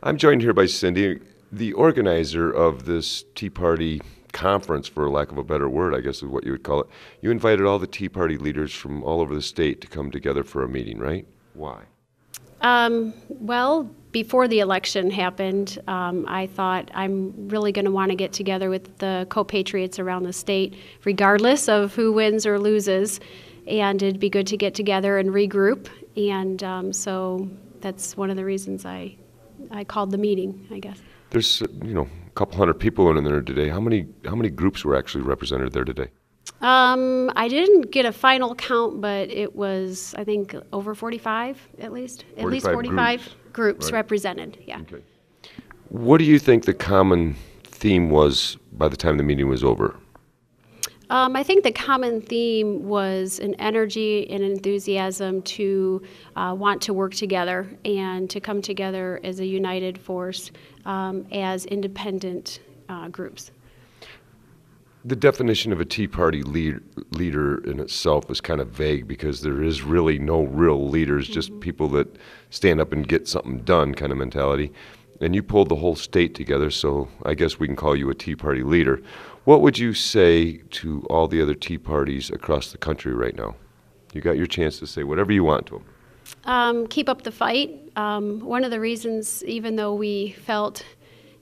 I'm joined here by Cindy, the organizer of this Tea Party conference, for lack of a better word, I guess is what you would call it. You invited all the Tea Party leaders from all over the state to come together for a meeting, right? Why? Um, well, before the election happened, um, I thought I'm really going to want to get together with the co-patriots around the state, regardless of who wins or loses, and it'd be good to get together and regroup. And um, so that's one of the reasons I I called the meeting, I guess. There's you know a couple hundred people in there today. How many how many groups were actually represented there today? Um, I didn't get a final count, but it was I think over 45 at least. At least 45 45 groups. groups, Right. represented. Yeah. Okay. What do you think the common theme was by the time the meeting was over? Um, I think the common theme was an energy and enthusiasm to uh, want to work together and to come together as a united force um, as independent uh, groups. The definition of a Tea Party lead, leader in itself is kind of vague because there is really no real leaders, just people that stand up and get something done kind of mentality. And you pulled the whole state together, so I guess we can call you a Tea Party leader. What would you say to all the other Tea Parties across the country right now? You got your chance to say whatever you want to them. Um, keep up the fight. Um, one of the reasons, even though we felt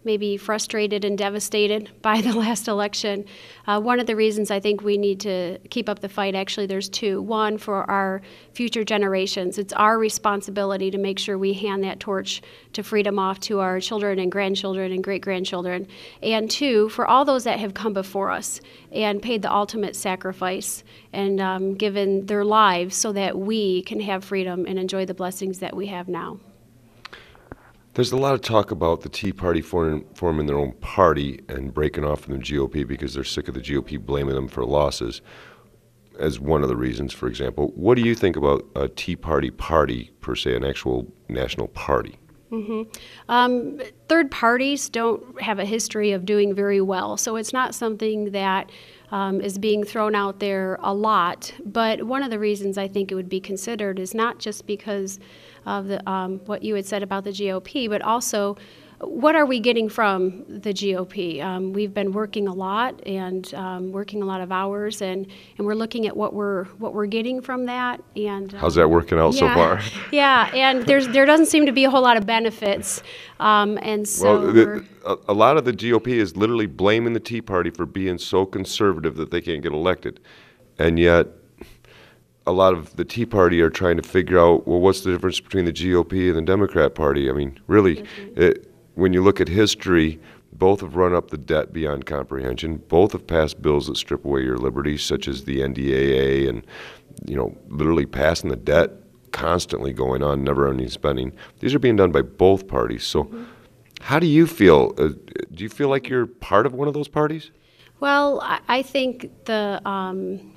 maybe frustrated and devastated by the last election, uh, one of the reasons I think we need to keep up the fight, actually, there's two. One, for our future generations. It's our responsibility to make sure we hand that torch to freedom off to our children and grandchildren and great grandchildren. And two, for all those that have come before us and paid the ultimate sacrifice and um, given their lives so that we can have freedom and enjoy the blessings that we have now. There's a lot of talk about the Tea Party form, forming their own party and breaking off from the GOP because they're sick of the GOP blaming them for losses, as one of the reasons, for example. What do you think about a Tea Party party, per se, an actual national party? Um, third parties don't have a history of doing very well, so it's not something that um, is being thrown out there a lot. But one of the reasons I think it would be considered is not just because of the, um, what you had said about the GOP, but also what are we getting from the GOP? Um, we've been working a lot and um, working a lot of hours, and, and we're looking at what we're what we're getting from that. And How's that working out so far? yeah, and there's there doesn't seem to be a whole lot of benefits, um, and so well, the, a, a lot of the GOP is literally blaming the Tea Party for being so conservative that they can't get elected. And yet, a lot of the Tea Party are trying to figure out, well, what's the difference between the GOP and the Democrat Party? I mean, really, it, when you look at history, both have run up the debt beyond comprehension. Both have passed bills that strip away your liberties, such as the NDAA and, you know, literally passing the debt constantly going on, never ending spending. These are being done by both parties. So, how do you feel? Uh, do you feel like you're part of one of those parties? Well, I, I think the um,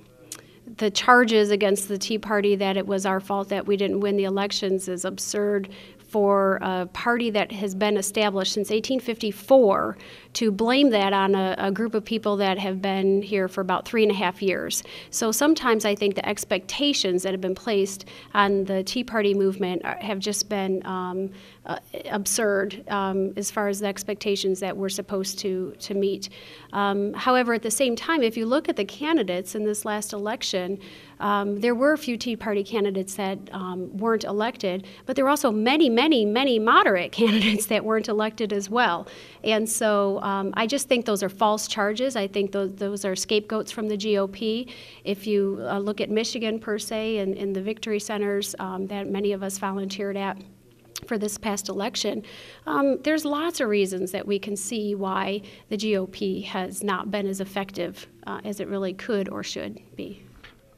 the charges against the Tea Party that it was our fault that we didn't win the elections is absurd for a party that has been established since 1854 to blame that on a, a group of people that have been here for about three and a half years. So sometimes I think the expectations that have been placed on the Tea Party movement are, have just been um, uh, absurd um, as far as the expectations that we're supposed to to meet. Um, however, at the same time, if you look at the candidates in this last election, um, there were a few Tea Party candidates that um, weren't elected, but there were also many, many, many moderate candidates that weren't elected as well. And so um, I just think those are false charges. I think those, those are scapegoats from the GOP. If you uh, look at Michigan per se and, and the victory centers um, that many of us volunteered at, for this past election, um, there's lots of reasons that we can see why the GOP has not been as effective uh, as it really could or should be.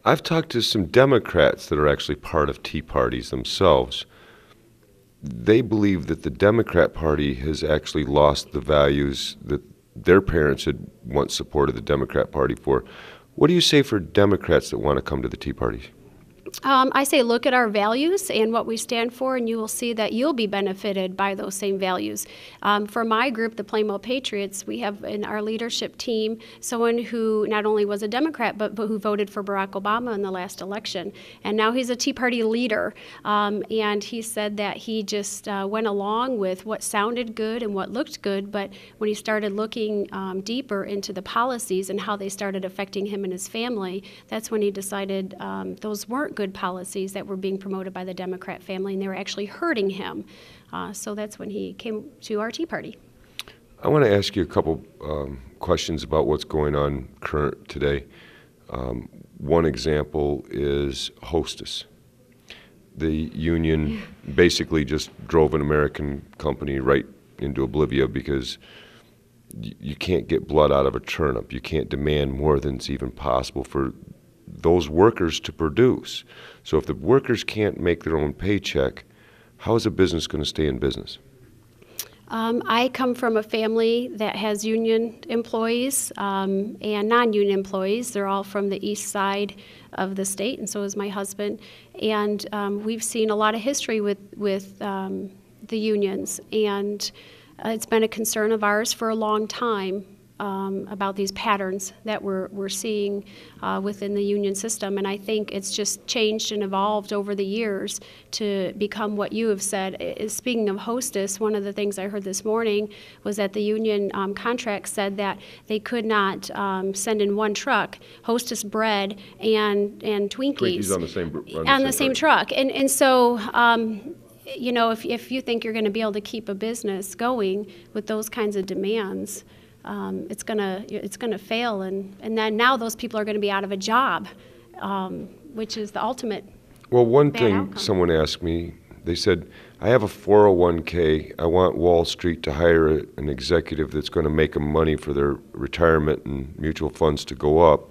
I've talked to some Democrats that are actually part of Tea Parties themselves. They believe that the Democrat Party has actually lost the values that their parents had once supported the Democrat Party for. What do you say for Democrats that want to come to the Tea Party? Um, I say look at our values and what we stand for, and you will see that you'll be benefited by those same values. Um, for my group, the Plainwell Patriots, we have in our leadership team someone who not only was a Democrat, but, but who voted for Barack Obama in the last election. And now he's a Tea Party leader. Um, and he said that he just uh, went along with what sounded good and what looked good, but when he started looking um, deeper into the policies and how they started affecting him and his family, that's when he decided um, those weren't good policies that were being promoted by the Democrat family, and they were actually hurting him. Uh, so that's when he came to our Tea Party. I want to ask you a couple um, questions about what's going on current today. Um, one example is Hostess. The union basically just drove an American company right into oblivion because you can't get blood out of a turnip. You can't demand more than's even possible for those workers to produce. So if the workers can't make their own paycheck, how is a business going to stay in business? Um, I come from a family that has union employees um, and non union employees. They're all from the east side of the state, and so is my husband. And um, we've seen a lot of history with, with um, the unions, and uh, it's been a concern of ours for a long time um, about these patterns that we're, we're seeing uh, within the union system. And I think it's just changed and evolved over the years to become what you have said. I- Speaking of hostess, one of the things I heard this morning was that the union um, contract said that they could not um, send in one truck hostess bread and, and Twinkies. Twinkies on the same- on the on the same same truck. And, and so, um, you know, if, if you think you're going to be able to keep a business going with those kinds of demands, um, it's gonna it's gonna fail, and, and then now those people are going to be out of a job, um, which is the ultimate. Well, one thing outcome. someone asked me, they said, I have a 401k. I want Wall Street to hire a, an executive that's going to make them money for their retirement and mutual funds to go up.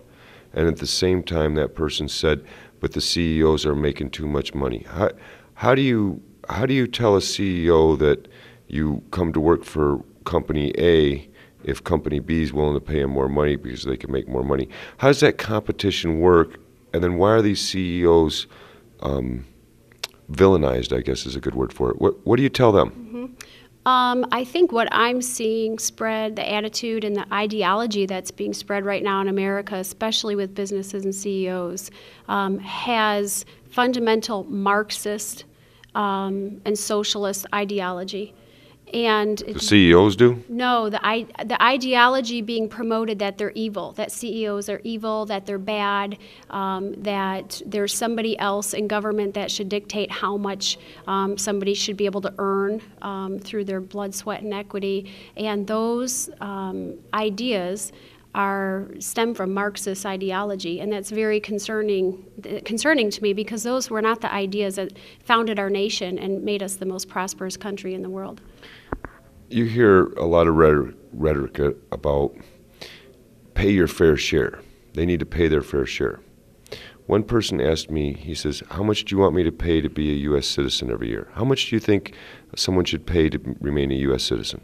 And at the same time, that person said, but the CEOs are making too much money. How, how, do, you, how do you tell a CEO that you come to work for company A if company B is willing to pay him more money because they can make more money? How does that competition work? And then why are these CEOs um, villainized? I guess is a good word for it. What What do you tell them? Um, I think what I'm seeing spread, the attitude and the ideology that's being spread right now in America, especially with businesses and CEOs, um, has fundamental Marxist um, and socialist ideology. And The CEOs do. No, the I, the ideology being promoted that they're evil, that CEOs are evil, that they're bad, um, that there's somebody else in government that should dictate how much um, somebody should be able to earn um, through their blood, sweat, and equity, and those um, ideas are stem from Marxist ideology, and that's very concerning concerning to me because those were not the ideas that founded our nation and made us the most prosperous country in the world. You hear a lot of rhetoric, rhetoric about pay your fair share. They need to pay their fair share. One person asked me, he says, How much do you want me to pay to be a U.S. citizen every year? How much do you think someone should pay to remain a U.S. citizen?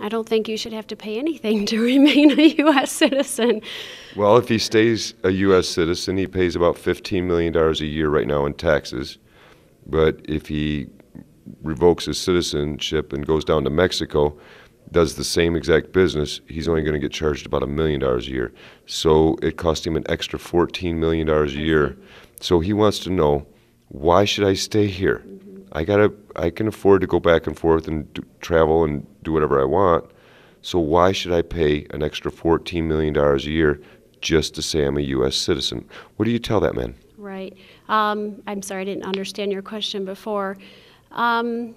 I don't think you should have to pay anything to remain a U.S. citizen. Well, if he stays a U.S. citizen, he pays about $15 million a year right now in taxes. But if he revokes his citizenship and goes down to Mexico, does the same exact business, he's only going to get charged about a million dollars a year. So it cost him an extra $14 million a year. So he wants to know why should I stay here? I gotta, I can afford to go back and forth and do, travel and do whatever I want. So why should I pay an extra $14 million a year just to say I'm a U.S. citizen? What do you tell that man? Right. Um, I'm sorry, I didn't understand your question before. Um,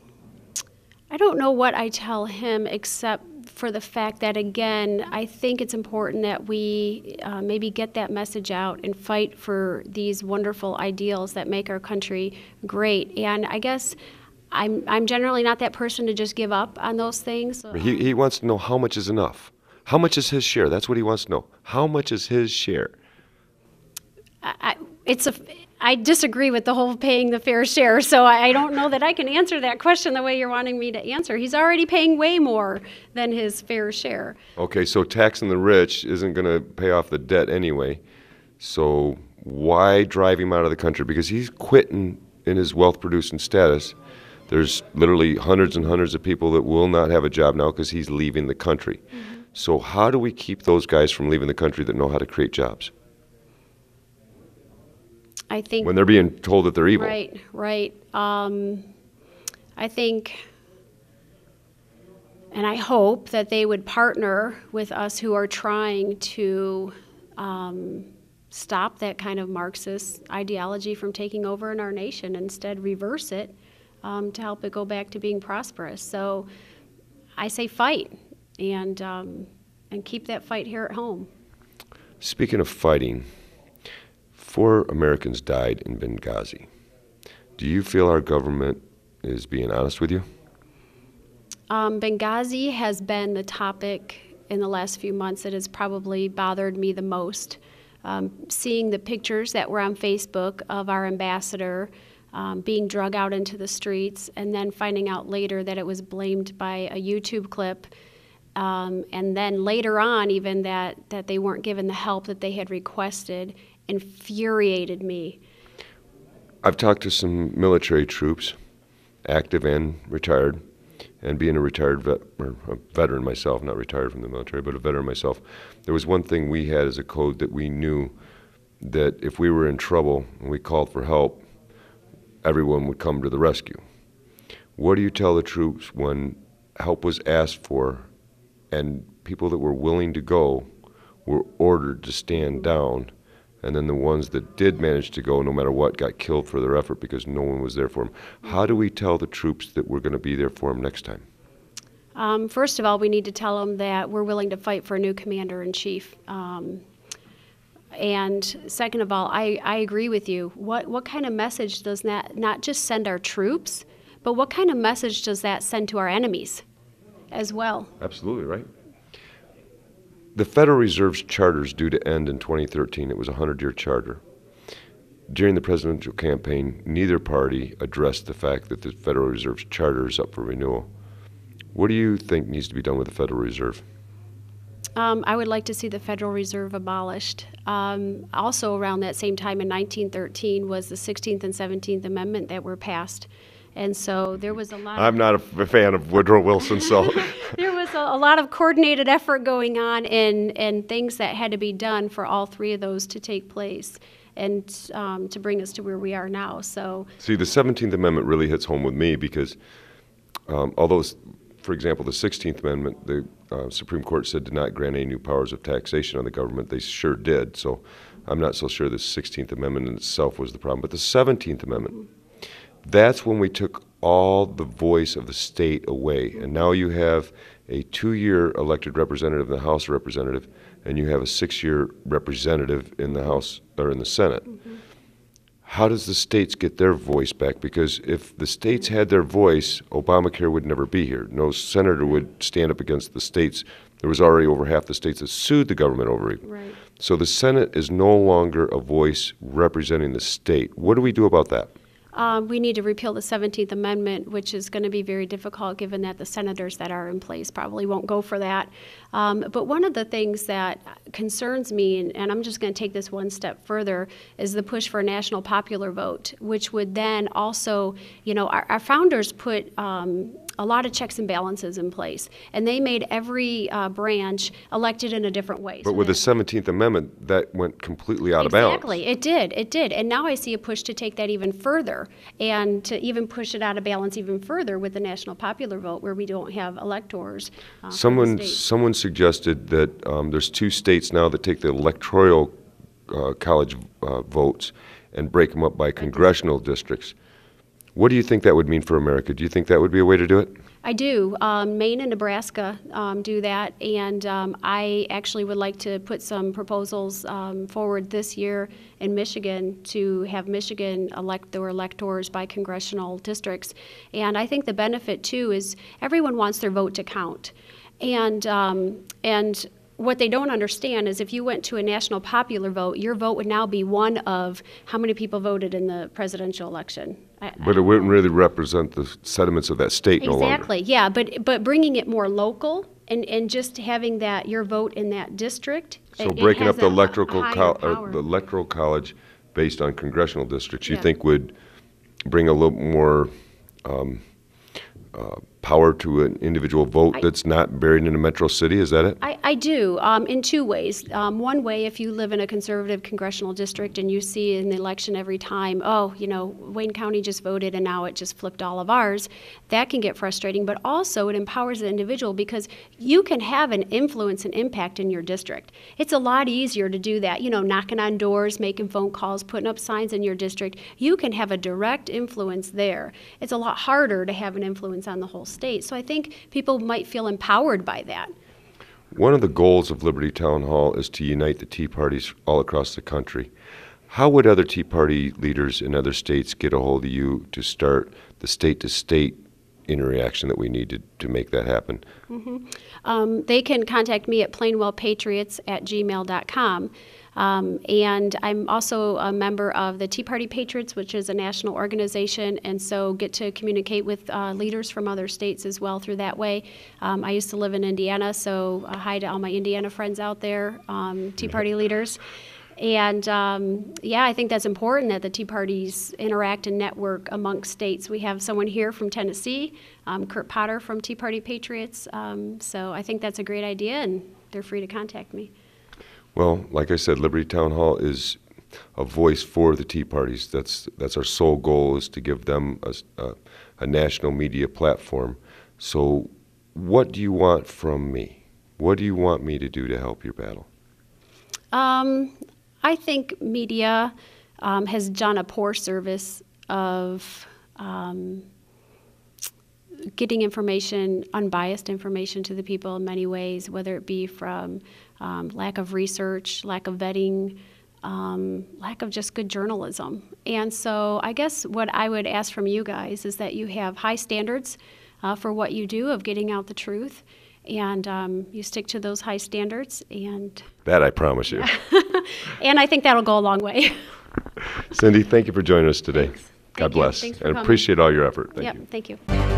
I don't know what I tell him except for the fact that, again, I think it's important that we uh, maybe get that message out and fight for these wonderful ideals that make our country great. And I guess I'm, I'm generally not that person to just give up on those things. He, he wants to know how much is enough. How much is his share? That's what he wants to know. How much is his share? I, I- it's a, I disagree with the whole paying the fair share, so I, don't know that I can answer that question the way you're wanting me to answer. He's already paying way more than his fair share. Okay, so taxing the rich isn't going to pay off the debt anyway. So why drive him out of the country? Because he's quitting in his wealth producing status. There's literally hundreds and hundreds of people that will not have a job now because he's leaving the country. Mm-hmm. So, how do we keep those guys from leaving the country that know how to create jobs I think when they're being told that they're evil? Right, right. Um, I think, and I hope that they would partner with us who are trying to um, stop that kind of Marxist ideology from taking over in our nation, instead reverse it um, to help it go back to being prosperous. So I say fight and um, and keep that fight here at home. Speaking of fighting, four Americans died in Benghazi. Do you feel our government is being honest with you? Um, Benghazi has been the topic in the last few months that has probably bothered me the most. Um, seeing the pictures that were on Facebook of our ambassador um, being drug out into the streets, and then finding out later that it was blamed by a YouTube clip. Um, and then later on, even that, that they weren't given the help that they had requested, infuriated me. I've talked to some military troops, active and retired, and being a retired vet, or a veteran myself, not retired from the military, but a veteran myself, there was one thing we had as a code that we knew that if we were in trouble and we called for help, everyone would come to the rescue. What do you tell the troops when help was asked for and people that were willing to go were ordered to stand down? And then the ones that did manage to go, no matter what, got killed for their effort because no one was there for them. How do we tell the troops that we're going to be there for them next time? Um, first of all, we need to tell them that we're willing to fight for a new commander in chief. Um, and second of all, I, I agree with you. What, what kind of message does that not just send our troops, but what kind of message does that send to our enemies as well? Absolutely, right? The Federal Reserve's charter is due to end in 2013. It was a 100 year charter. During the presidential campaign, neither party addressed the fact that the Federal Reserve's charter is up for renewal. What do you think needs to be done with the Federal Reserve? Um, I would like to see the Federal Reserve abolished. Um, also, around that same time in 1913 was the 16th and 17th Amendment that were passed. And so there was a lot. I'm not a fan of Woodrow Wilson, so. a, a, lot of coordinated effort going on and, and things that had to be done for all three of those to take place and um, to bring us to where we are now. So, see, the 17th Amendment really hits home with me because um, although, for example, the 16th Amendment, the uh, Supreme Court said did not grant any new powers of taxation on the government. They sure did. So I'm not so sure the 16th Amendment in itself was the problem. But the 17th Amendment, that's when we took all the voice of the state away. And now you have a two year elected representative in the House of Representative, and you have a six year representative in the House or in the Senate. Mm-hmm. How does the states get their voice back? Because if the states had their voice, Obamacare would never be here. No senator would stand up against the states. There was already over half the states that sued the government over it. Right. So the Senate is no longer a voice representing the state. What do we do about that? Um, we need to repeal the 17th Amendment, which is going to be very difficult given that the senators that are in place probably won't go for that. Um, but one of the things that concerns me, and, and I'm just going to take this one step further, is the push for a national popular vote, which would then also, you know, our, our founders put um, a lot of checks and balances in place, and they made every uh, branch elected in a different way. But so with the 17th Amendment, that went completely out of bounds. Exactly, it did, it did. And now I see a push to take that even further and to even push it out of balance even further with the national popular vote where we don't have electors. uh, Someone, someone suggested that um, there's two states now that take the electoral uh, college uh, votes and break them up by congressional districts. What do you think that would mean for America? Do you think that would be a way to do it? I do. Um, Maine and Nebraska um, do that, and um, I actually would like to put some proposals um, forward this year in Michigan to have Michigan elect their electors by congressional districts. And I think the benefit too is everyone wants their vote to count, and um, and what they don't understand is if you went to a national popular vote, your vote would now be one of how many people voted in the presidential election. I- I But it wouldn't know. really represent the sentiments of that state no longer. Exactly, yeah, but, but bringing it more local And, and just having that, your vote in that district. So it- it breaking has up the a- a electrical, higher col- or power. the electoral college based on congressional districts, you Yeah. think would bring a little more um, uh, power to an individual vote I- that's not buried in a metro city? Is that it? I, I do, um, in two ways. Um, one way, if you live in a conservative congressional district and you see in the election every time, oh, you know, Wayne County just voted and now it just flipped all of ours, that can get frustrating. But also, it empowers the individual because you can have an influence and impact in your district. It's a lot easier to do that, you know, knocking on doors, making phone calls, putting up signs in your district. You can have a direct influence there. It's a lot harder to have an influence on the whole state. So I think people might feel empowered by that. One of the goals of Liberty Town Hall is to unite the Tea Parties all across the country. How would other Tea Party leaders in other states get a hold of you to start the state to state interaction that we need to, to make that happen? Um, they can contact me at plainwellpatriots at gmail.com. Um, and I'm also a member of the Tea Party Patriots, which is a national organization, and so get to communicate with uh, leaders from other states as well through that way. Um, I used to live in Indiana, so uh, hi to all my Indiana friends out there, um, Tea Party leaders. And um, yeah, I think that's important that the Tea Parties interact and network amongst states. We have someone here from Tennessee, um, Kurt Potter from Tea Party Patriots. Um, so I think that's a great idea, and they're free to contact me. Well, like I said, Liberty Town Hall is a voice for the Tea Parties. That's that's our sole goal is to give them a national media platform. So, what do you want from me? What do you want me to do to help your battle? Um, I think media um, has done a poor service of um, getting information, unbiased information to the people in many ways, whether it be from um, lack of research, lack of vetting, um, lack of just good journalism. And so I guess what I would ask from you guys is that you have high standards uh, for what you do of getting out the truth. And um, you stick to those high standards, and That I promise you. and I think that'll go a long way. Cindy, thank you for joining us today. Thanks. God Thank bless. And coming. appreciate all your effort. Thank yep, you. thank you.